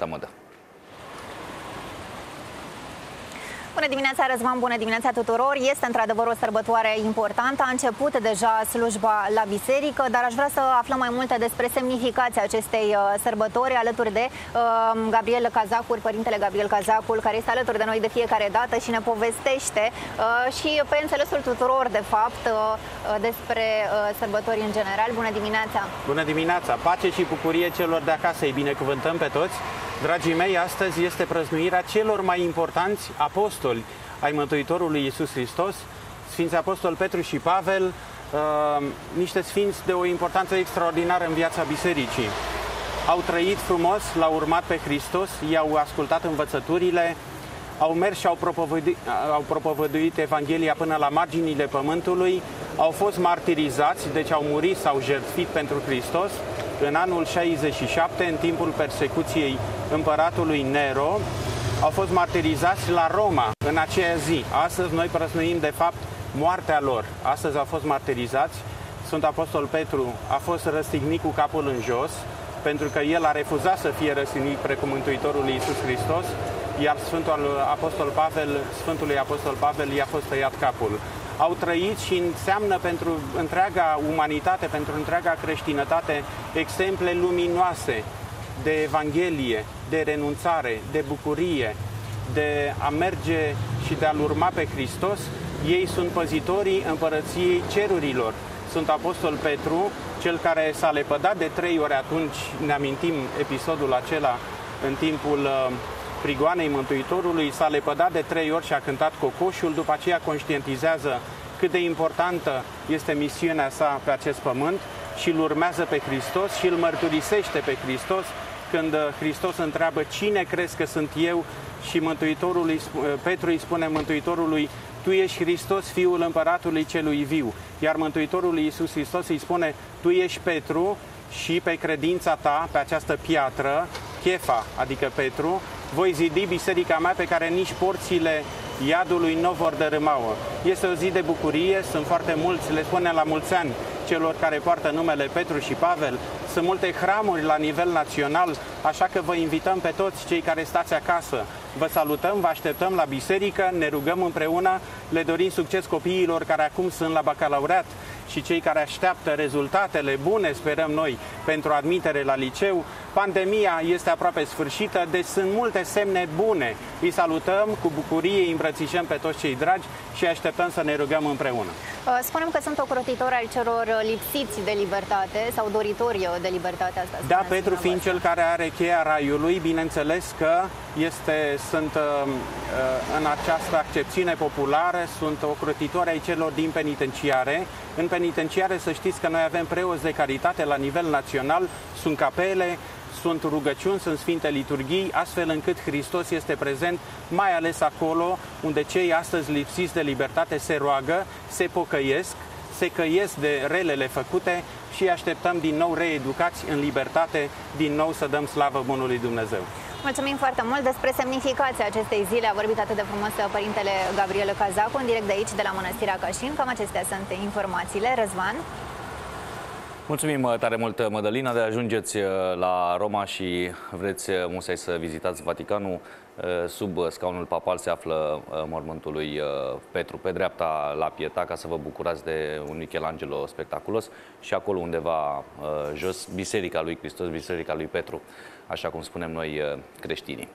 dimineața, Mădă! Bună dimineața, Răzvan, bună dimineața tuturor! Este într-adevăr o sărbătoare importantă. A început deja slujba la biserică, dar aș vrea să aflăm mai multe despre semnificația acestei uh, sărbători alături de uh, Gabriel Cazacur, părintele Gabriel Cazacul, care este alături de noi de fiecare dată și ne povestește uh, și pe înțelesul tuturor, de fapt, uh, uh despre uh, sărbători în general. Bună dimineața! Bună dimineața! Pace și bucurie celor de acasă! Îi binecuvântăm pe toți! Dragii mei, astăzi este prăznuirea celor mai importanți apostoli ai Mântuitorului Iisus Hristos, Sfinții Apostol Petru și Pavel, uh, niște sfinți de o importanță extraordinară în viața bisericii. Au trăit frumos, l-au urmat pe Hristos, i-au ascultat învățăturile, au mers și au propovăduit, au propovăduit Evanghelia până la marginile pământului, au fost martirizați, deci au murit sau jertfit pentru Hristos, în anul 67, în timpul persecuției împăratului Nero, au fost martirizați la Roma în aceea zi. Astăzi noi prăsnuim, de fapt, moartea lor. Astăzi au fost martirizați. Sunt Apostol Petru a fost răstignit cu capul în jos, pentru că el a refuzat să fie răstignit precum Mântuitorul Iisus Hristos, iar Sfântul Apostol Pavel, Sfântului Apostol Pavel i-a fost tăiat capul au trăit și înseamnă pentru întreaga umanitate, pentru întreaga creștinătate, exemple luminoase de Evanghelie, de renunțare, de bucurie, de a merge și de a-L urma pe Hristos. Ei sunt păzitorii împărăției cerurilor. Sunt Apostol Petru, cel care s-a lepădat de trei ori atunci, ne amintim episodul acela în timpul uh, prigoanei Mântuitorului, s-a lepădat de trei ori și a cântat cocoșul, după aceea conștientizează cât de importantă este misiunea sa pe acest pământ și îl urmează pe Hristos și îl mărturisește pe Hristos când Hristos întreabă cine crezi că sunt eu și Mântuitorului, Petru îi spune Mântuitorului tu ești Hristos, Fiul Împăratului Celui Viu. Iar Mântuitorul Iisus Hristos îi spune, tu ești Petru și pe credința ta, pe această piatră, Chefa, adică Petru, voi zidi biserica mea pe care nici porțile iadului nu vor dărâma-o. Este o zi de bucurie, sunt foarte mulți, le spunem la mulți ani celor care poartă numele Petru și Pavel. Sunt multe hramuri la nivel național, așa că vă invităm pe toți cei care stați acasă. Vă salutăm, vă așteptăm la biserică, ne rugăm împreună, le dorim succes copiilor care acum sunt la bacalaureat și cei care așteaptă rezultatele bune, sperăm noi, pentru admitere la liceu. Pandemia este aproape sfârșită, deci sunt multe semne bune. Îi salutăm cu bucurie, îi îmbrățișăm pe toți cei dragi și așteptăm să ne rugăm împreună. Uh, spunem că sunt ocrotitori al celor lipsiți de libertate sau doritori de libertate asta. Da, Petru fiind cel care are cheia raiului, bineînțeles că este, sunt uh, uh, în această accepțiune populară, sunt ocrotitori ai celor din penitenciare. În penitenciare să știți că noi avem preoți de caritate la nivel național, sunt capele, sunt rugăciuni, sunt sfinte liturghii, astfel încât Hristos este prezent, mai ales acolo unde cei astăzi lipsiți de libertate se roagă, se pocăiesc, se căiesc de relele făcute și așteptăm din nou reeducați în libertate, din nou să dăm slavă Bunului Dumnezeu. Mulțumim foarte mult despre semnificația acestei zile. A vorbit atât de frumos Părintele Gabriel Cazacu, în direct de aici, de la Mănăstirea Cășin. Cam acestea sunt informațiile. Răzvan? Mulțumim uh, tare mult, uh, Mădălina, de ajungeți uh, la Roma și vreți musai să vizitați Vaticanul. Sub scaunul papal se află mormântul lui Petru, pe dreapta la Pieta, ca să vă bucurați de un Michelangelo spectaculos și acolo undeva jos, Biserica lui Hristos, Biserica lui Petru, așa cum spunem noi creștinii.